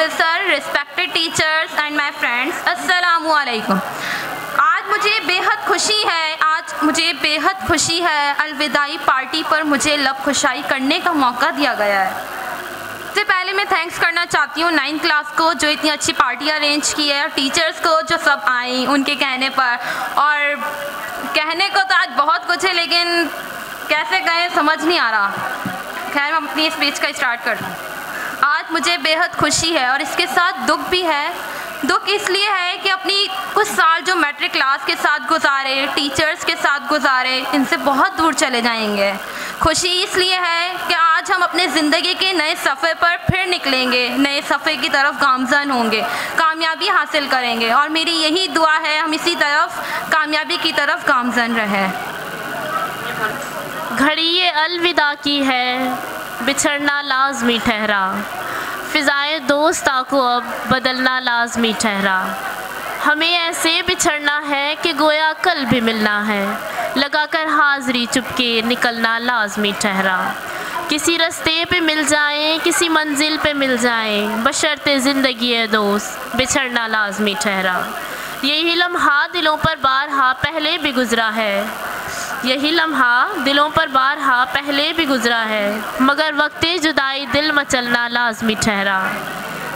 honorable sir, respected teachers and my अस्सलामु अलैकुम आज मुझे बेहद खुशी है आज मुझे बेहद खुशी है अलविदाई पार्टी पर मुझे लब खुशाई करने का मौका दिया गया है। सबसे पहले मैं थैंक्स करना चाहती हूँ नाइन्थ क्लास को जो इतनी अच्छी पार्टी अरेंज की है और टीचर्स को जो सब आई उनके कहने पर। और कहने को तो आज बहुत कुछ है लेकिन कैसे गए समझ नहीं आ रहा। खैर मैं अपनी स्पीच का स्टार्ट कर दूँ मुझे बेहद खुशी है और इसके साथ दुख भी है। दुख इसलिए है कि अपनी कुछ साल जो मैट्रिक क्लास के साथ गुजारे, टीचर्स के साथ गुजारे, इनसे बहुत दूर चले जाएँगे। खुशी इसलिए है कि आज हम अपने ज़िंदगी के नए सफ़े पर फिर निकलेंगे। नए सफ़े की तरफ़ गामजन होंगे, कामयाबी हासिल करेंगे और मेरी यही दुआ है, हम इसी तरफ़, कामयाबी की तरफ़ गामजन रहें। घड़ी अलविदा की है, बिछड़ना लाजमी ठहरा। फ़िज़ाए दोस्ता को अब बदलना लाजमी ठहरा। हमें ऐसे बिछड़ना है कि गोया कल भी मिलना है। लगाकर हाज़री चुपके निकलना लाजमी ठहरा। किसी रास्ते पे मिल जाएँ, किसी मंजिल पे मिल जाएँ, बशर्ते ज़िंदगी है दोस्त, बिछड़ना लाजमी ठहरा। यही लम्हा दिलों पर बारहा पहले भी गुज़रा है। यही लम्हा दिलों पर बारहा पहले भी गुज़रा है, मगर वक्त जुदाई दिल मचलना लाजमी ठहरा।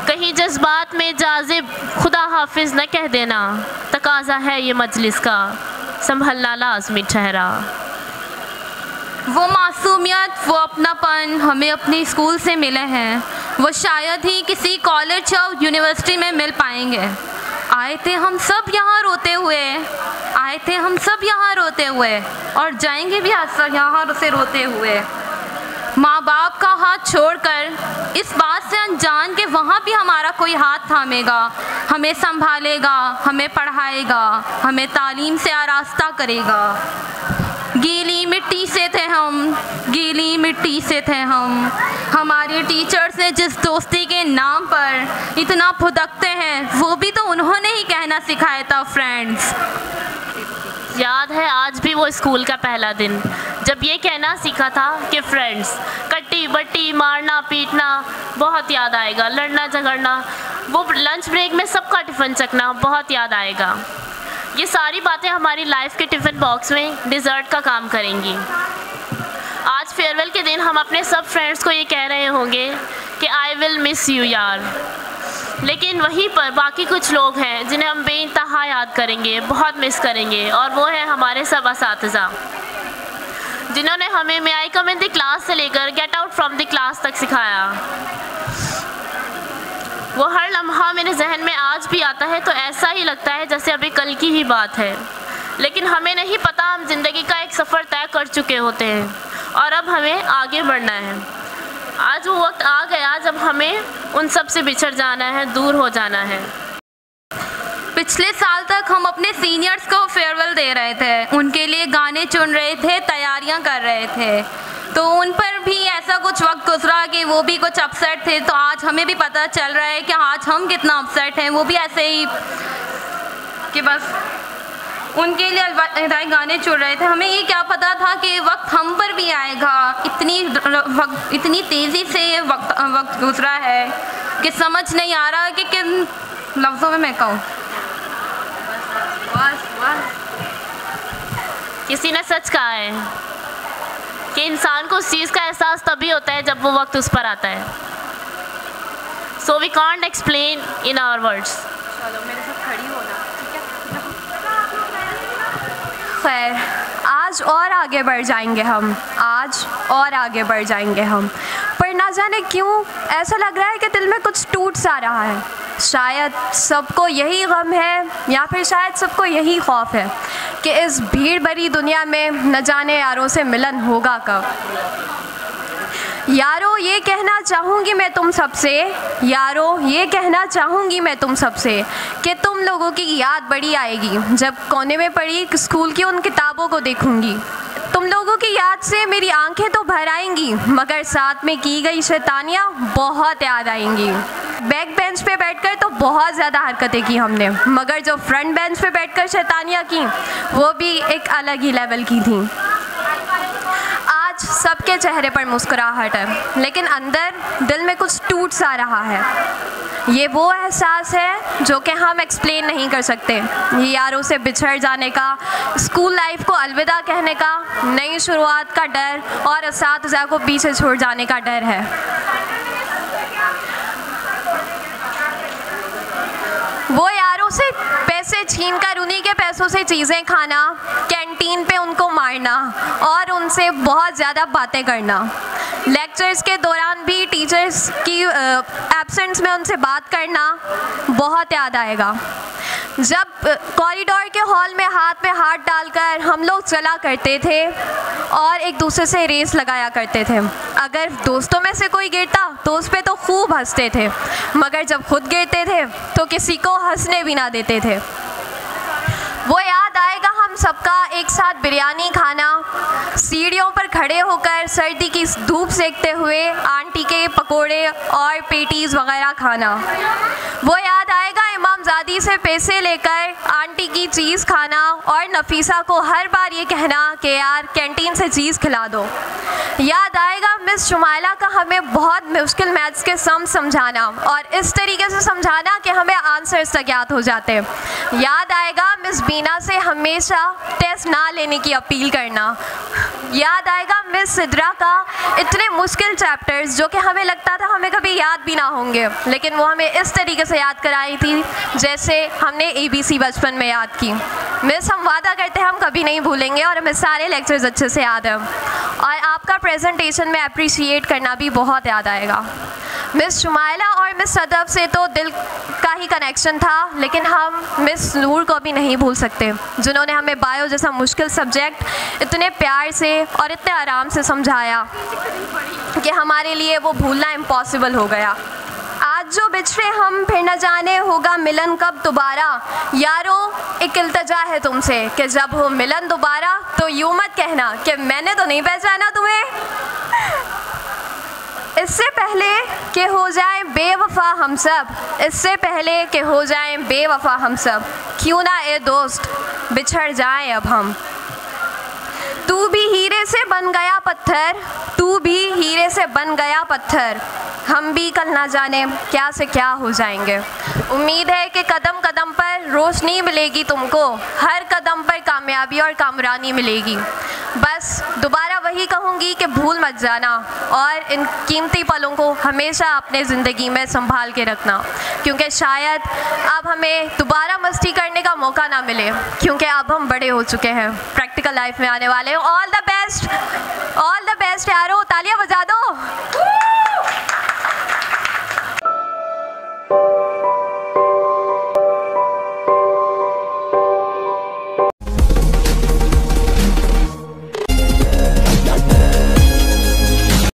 कहीं जज्बात में जाजिब खुदा हाफिज न कह देना, तकाजा है ये मजलिस का, संभलना लाजमी ठहरा। वो मासूमियत, वो अपनापन हमें अपने स्कूल से मिले हैं, वो शायद ही किसी कॉलेज या यूनिवर्सिटी में मिल पाएँगे। आए थे हम सब यहाँ रोते हुए। आए थे हम सब यहाँ रोते हुए। और जाएँगे भी आज यहाँ से रोते हुए। माँ बाप का हाथ छोड़कर इस बात से अनजान के वहाँ भी हमारा कोई हाथ थामेगा। हमें संभालेगा, हमें पढ़ाएगा, हमें तालीम से आरास्ता करेगा। गीली मिट्टी से थे हम, गीली मिट्टी से थे हम। हमारे टीचर्स ने जिस दोस्ती के नाम पर इतना फुदकते हैं, वो भी उन्होंने ही कहना सिखाया था फ्रेंड्स याद है, आज भी वो स्कूल का पहला दिन। जब ये कहना सीखा था कि फ्रेंड्स कट्टी बट्टी मारना, पीटना, बहुत याद आएगा। लड़ना, झगड़ना, वो लंच ब्रेक में सबका टिफ़िन चकना बहुत याद आएगा। ये सारी बातें हमारी लाइफ के टिफ़िन बॉक्स में डिज़र्ट का काम करेंगी। आज फेयरवेल के दिन हम अपने सब फ्रेंड्स को ये कह रहे होंगे कि आई विल मिस यू यार। लेकिन वहीं पर बाकी कुछ लोग हैं जिन्हें हम बेनतहा याद करेंगे, बहुत मिस करेंगे और वो है हमारे सब इस जिन्होंने हमें मे आई कम इन द क्लास से लेकर get out from the class तक सिखाया। वो हर लम्हा मेरे जहन में आज भी आता है तो ऐसा ही लगता है जैसे अभी कल की ही बात है। लेकिन हमें नहीं पता हम ज़िंदगी का एक सफ़र तय कर चुके होते हैं और अब हमें आगे बढ़ना है। आज वो वक्त आ गया जब हमें उन सबसे बिछड़ जाना है, दूर हो जाना है। पिछले साल तक हम अपने सीनियर्स को फेयरवेल दे रहे थे। उनके लिए गाने चुन रहे थे, तैयारियाँ कर रहे थे। तो उन पर भी ऐसा कुछ वक्त गुजरा कि वो भी कुछ अपसेट थे। तो आज हमें भी पता चल रहा है कि आज हम कितना अपसेट हैं। वो भी ऐसे ही कि बस उनके लिए अलविदाई गाने चुन रहे थे। हमें ये क्या पता था कि वक्त हम पर भी आएगा? इतनी वक्त इतनी तेज़ी से ये वक्त वक्त गुजरा है कि समझ नहीं आ रहा कि किन लफ्ज़ों में मैं कहूँ। किसी ने सच कहा है कि इंसान को उस चीज़ का एहसास तभी होता है जब वो वक्त उस पर आता है। So we can't explain in our words खैर, आज और आगे बढ़ जाएँगे हम। आज और आगे बढ़ जाएँगे हम। पर ना जाने क्यों, ऐसा लग रहा है कि दिल में कुछ टूट सा रहा है। शायद सबको यही गम है, या फिर शायद सबको यही खौफ है कि इस भीड़ भरी दुनिया में न जाने यारों से मिलन होगा कब। यारो, ये कहना चाहूँगी मैं तुम सबसे। यारो, ये कहना चाहूँगी मैं तुम सबसे कि तुम लोगों की याद बड़ी आएगी। जब कोने में पड़ी स्कूल की उन किताबों को देखूँगी। तुम लोगों की याद से मेरी आँखें तो भर आएँगी, मगर साथ में की गई शैतानियाँ बहुत याद आएँगी। बैक बेंच पे बैठकर तो बहुत ज़्यादा हरकतें की हमने, मगर जो फ्रंट बेंच पे बैठकर शैतानियाँ की, वो भी एक अलग ही लेवल की थी। सबके चेहरे पर मुस्कुराहट है, लेकिन अंदर दिल में कुछ टूट सा रहा है। ये वो एहसास है जो कि हम एक्सप्लेन नहीं कर सकते। ये यारों से बिछड़ जाने का स्कूल लाइफ को अलविदा कहने का, नई शुरुआत का डर और इस को पीछे छोड़ जाने का डर है वो यारों से पैसे छीन कर उन्हीं के पैसों से चीज़ें खाना कैंटीन पे उनको मारना और उनसे बहुत ज़्यादा बातें करना। लेक्चर्स के दौरान भी टीचर्स की एब्सेंस में उनसे बात करना बहुत याद आएगा। जब कॉरिडोर के हॉल में हाथ में हाथ डालकर हम लोग चला करते थे और एक दूसरे से रेस लगाया करते थे। अगर दोस्तों में से कोई गिरता तो उस पर तो खूब हँसते थे। मगर जब खुद गिरते थे तो किसी को हंसने भी ना देते थे। वो याद आएगा हम सबका एक साथ बिरयानी खाना। सीढ़ियों पर खड़े होकर सर्दी की धूप सेकते हुए, आंटी के पकोड़े और पेटीज़ वगैरह खाना। वो याद आएगा इमामजादी से पैसे लेकर आंटी की चीज़ खाना और नफीसा को हर बार ये कहना कि यार कैंटीन से चीज़ खिला दो। याद आएगा मिस शुमाइला का हमें बहुत मुश्किल मैथ्स के सम समझाना और इस तरीके से समझाना कि हमें आंसर्स तक याद हो जाते। याद आएगा मिस बीना से हमेशा टेस्ट ना लेने की अपील करना। याद आएगा, मिस सिद्रा का इतने मुश्किल चैप्टर्स जो कि हमें लगता था हमें कभी याद भी ना होंगे, लेकिन वो हमें इस तरीके से याद कराई थी, जैसे हमने ए बी सी बचपन में याद की। मिस, हम वादा करते हैं, हम कभी नहीं भूलेंगे, और हमें सारे लेक्चर्स अच्छे से याद हैं। और आपका प्रेजेंटेशन में अप्रिशिएट करना भी बहुत याद आएगा। मिस शुमाइला और मिस सदब से तो दिल का ही कनेक्शन था, लेकिन हम मिस नूर को भी नहीं भूल सकते, जिन्होंने हमें बायो जैसा मुश्किल सब्जेक्ट इतने प्यार से और इतने आराम से समझाया कि हमारे लिए वो भूलना इम्पॉसिबल हो गया। आज जो बिछड़े हम, फिर न जाने होगा मिलन कब दोबारा। यारो, एक इल्तजा है तुमसे कि जब हो मिलन दोबारा तो यूँ मत कहना कि मैंने तो नहीं पहचाना तुम्हें। इससे पहले के हो जाए बेवफा हम सब। इससे पहले के हो जाए बेवफा हम सब। क्यों ना ए दोस्त, बिछड़ जाए अब हम। तू भी हीरे से बन गया पत्थर, तू भी हीरे से बन गया पत्थर। हम भी कल ना जाने क्या से क्या हो जाएँगे। उम्मीद है कि कदम कदम पर रोशनी मिलेगी तुमको, हर कदम पर कामयाबी और कामरानी मिलेगी। बस दोबारा वही कहूँगी कि भूल मत जाना और इन कीमती पलों को हमेशा अपने ज़िंदगी में संभाल के रखना, क्योंकि शायद अब हमें दोबारा मस्ती करने का मौका ना मिले, क्योंकि अब हम बड़े हो चुके हैं। प्रैक्टिकल लाइफ में आने वाले all the best all the best यारो तालियाँ बजा दो।